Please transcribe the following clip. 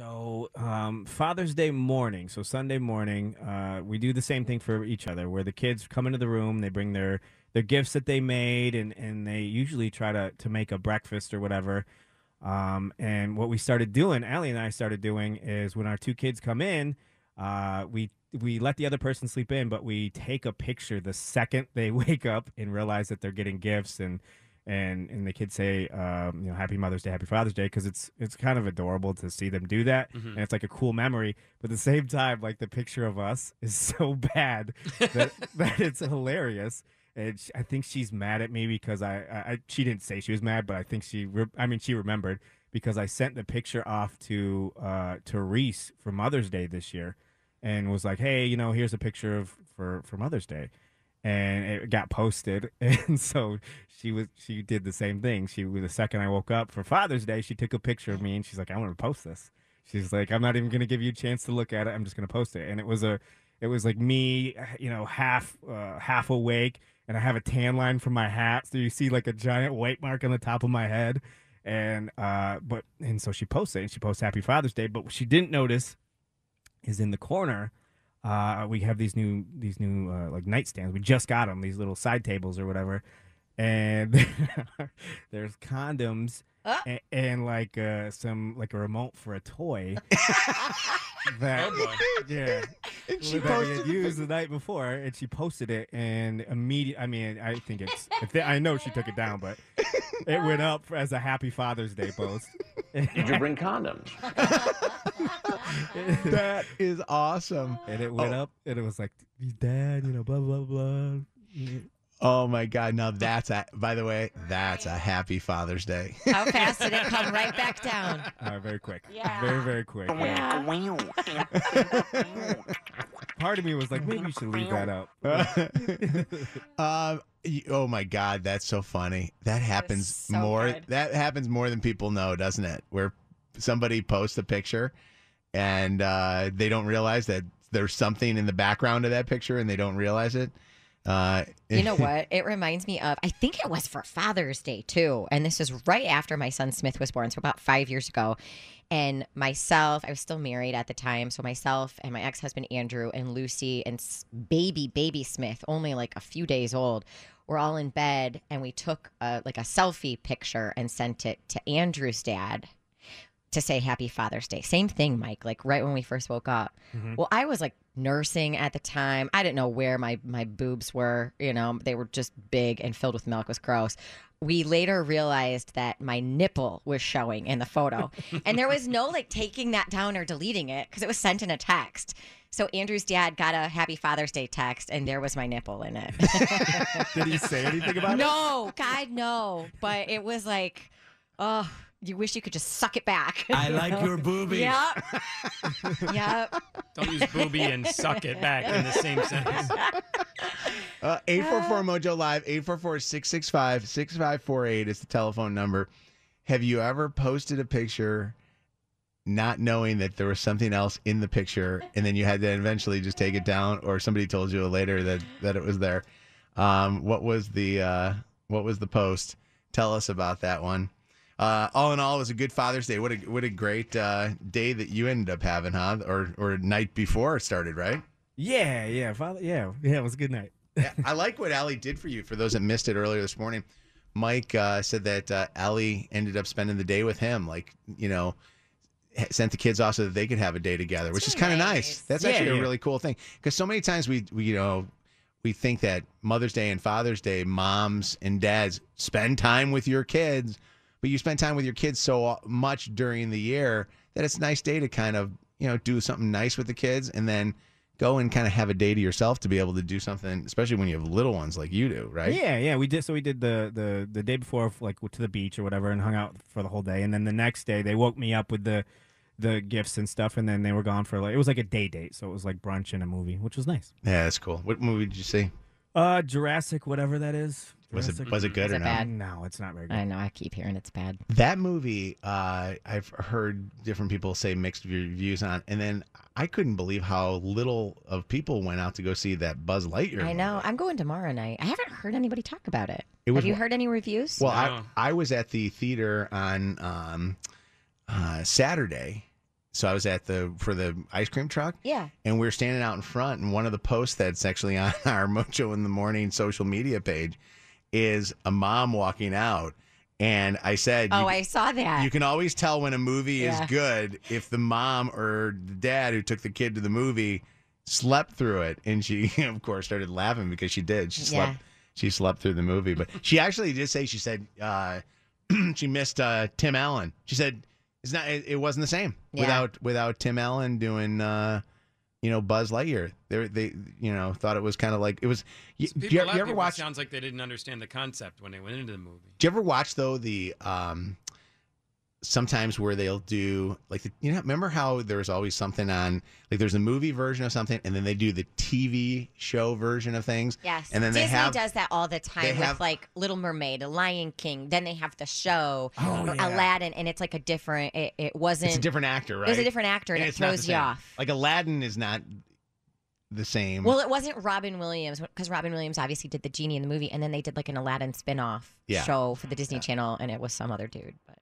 So um, Father's Day morning, so Sunday morning, uh, we do the same thing for each other, where the kids come into the room, they bring their their gifts that they made, and and they usually try to to make a breakfast or whatever. Um, and what we started doing, Allie and I started doing, is when our two kids come in, uh, we we let the other person sleep in, but we take a picture the second they wake up and realize that they're getting gifts and and and the kids say um, you know happy mother's day happy father's day because it's it's kind of adorable to see them do that Mhm. and it's like a cool memory but at the same time like the picture of us is so bad that, that it's hilarious and sh I think she's mad at me because I, I, I she didn't say she was mad but I think she re- I mean she remembered because I sent the picture off to uh to Reese for Mother's Day this year and was like hey you know here's a picture of for for Mother's Day and it got posted. And so she was she did the same thing. She the second i woke up for father's day she took a picture of me and she's like i want to post this. She's like i'm not even going to give you a chance to look at it. I'm just going to post it. And it was a it was like me you know half uh, half awake and i have a tan line from my hat. So you see like a giant white mark on the top of my head. And uh but and so she posted and she posted happy father's day. But what she didn't notice is in the corner uh, we have these new these new uh, like nightstands. We just got them, these little side tables or whatever, and there's condoms and, and like uh, some like a remote for a toy that Oh, boy. yeah And she posted had the used the night before, and she posted it, and immediate. I mean, I think it's. I, thi- I know she took it down, but it went up as a Happy Father's Day post. Did you bring condoms? that is awesome. and it went Oh. up, and it was like, "Dad, you know, blah blah blah." Oh my God! Now that's a. By the way, that's a happy Father's Day. How fast did it come right back down? Uh, very quick. Yeah. Very very quick. Yeah. Part of me was like, maybe you should leave that out. um. y- Oh my God, that's so funny. That happens so more. good. That happens more than people know, doesn't it? Where somebody posts a picture, and uh, they don't realize that there's something in the background of that picture, and they don't realize it. Uh, You know what? It reminds me of, I think it was for Father's Day too. And this was right after my son Smith was born. So about five years ago. And myself, I was still married at the time. So myself and my ex husband Andrew and Lucy and baby, baby Smith, only like a few days old, were all in bed. And we took a, like a selfie picture and sent it to Andrew's dad to say happy Father's Day. Same thing, Mike, like right when we first woke up. Mhm. Well, I was like nursing at the time. I didn't know where my my boobs were, you know, they were just big and filled with milk. It was gross. We later realized that my nipple was showing in the photo. and there was no like taking that down or deleting it because it was sent in a text. So Andrew's dad got a happy Father's Day text and there was my nipple in it. Did he say anything about it? no, God, no. But it was like, oh, you wish you could just suck it back. I you like know? your boobies. Yep. yep. Don't use booby and suck it back in the same sentence. Uh, 844 Mojo Live, 844 665 6548 is the telephone number. Have you ever posted a picture not knowing that there was something else in the picture and then you had to eventually just take it down or somebody told you later that, that it was there? Um, what was the uh, what was the post? Tell us about that one. Uh, all in all, it was a good Father's Day. What a what a great uh, day that you ended up having, huh? Or or night before it started, right? Yeah, yeah, father. Yeah, yeah. It was a good night. Yeah, I like what Allie did for you. For those that missed it earlier this morning, Mike uh, said that uh, Allie ended up spending the day with him. Like, you know, sent the kids off so that they could have a day together, which is kind of nice. nice. That's Yeah, actually a yeah. really cool thing because so many times we, we, you know, we think that Mother's Day and Father's Day, moms and dads spend time with your kids, but you spend time with your kids so uh, much during the year that it's a nice day to kind of, you know, do something nice with the kids and then go and kind of have a day to yourself to be able to do something, especially when you have little ones like you do, right? Yeah, yeah. We did. So we did the the the day before, like to the beach or whatever, and hung out for the whole day. And then the next day, they woke me up with the the gifts and stuff, and then they were gone for like it was like a day date. So it was like brunch and a movie, which was nice. Yeah, that's cool. What movie did you see? Uh, Jurassic, whatever that is. Was it was it good Is or it not? bad? No, it's not very good. I know. I keep hearing it's bad. That movie, uh, I've heard different people say mixed reviews on, and then I couldn't believe how little of people went out to go see that Buzz Lightyear. I know. movie. I'm going tomorrow night. I haven't heard anybody talk about it. It was Have you heard any reviews? Well, No. I I was at the theater on um, uh, Saturday, so I was at the for the ice cream truck, Yeah. and we were standing out in front. And one of the posts that's actually on our Mojo in the Morning social media page is a mom walking out, and I said, Oh, I saw that. you can always tell when a movie Yeah. is good if the mom or the dad who took the kid to the movie slept through it. And she, of course, started laughing because she did. She slept. Yeah. She slept through the movie, but she actually did say she said uh, she missed uh, Tim Allen. She said it's not. It, it wasn't the same Yeah. without without Tim Allen doing. Uh, you know, Buzz Lightyear. They, they, you know, thought it was kind of like it was. You, People, do you, a lot you of ever watch? sounds like they didn't understand the concept when they went into the movie. Do you ever watch though the um sometimes where they'll do like the, you know remember how there's always something on like there's a movie version of something and then they do the TV show version of things. Yes. And then they Disney have- does that all the time with have- like Little Mermaid, Lion King. Then they have the show, Oh, yeah. Aladdin, and it's like a different. It, it wasn't. It's a different actor, right? It was a different actor, and, And it the throws you off. Like Aladdin is not the same. Well, it wasn't Robin Williams because Robin Williams obviously did the genie in the movie, and then they did like an Aladdin spin-off Yeah. show for the Disney Channel, and it was some other dude. But